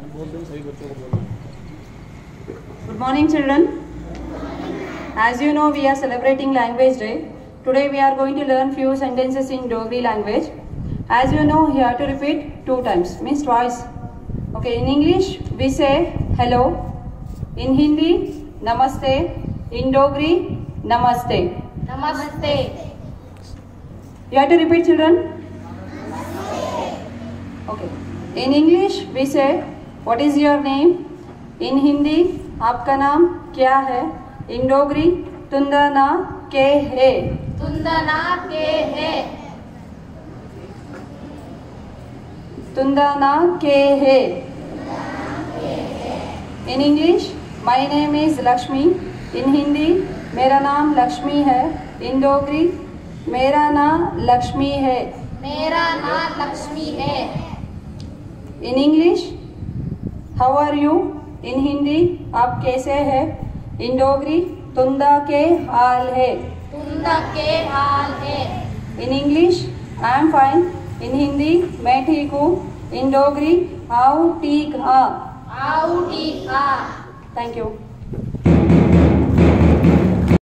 Good morning, children. As you know, we are celebrating Language Day. Today, we are going to learn few sentences in Dogri language. As you know, you have to repeat two times, means twice. Okay, in English, we say hello. In Hindi, namaste. In Dogri, namaste. नमस्ते You have to repeat, children. Okay. In English, we say, what is your name in Hindi आपका नाम क्या है? इन डोगरी तुंदा के है। तुंदा के है। तुंदा के है। In English my name is Lakshmi in Hindi मेरा नाम लक्ष्मी है। इन डोगरी मेरा नाम लक्ष्मी है। मेरा नाम लक्ष्मी है। In English how are you in Hindi आप कैसे हैं? इन डोगरी तुंदा के हाल है तुंदा के हाल है in English I am fine in Hindi मैं ठीक हूँ. इन डोगरी हाउ ठीक हाँ ठीक हाँ थैंक यू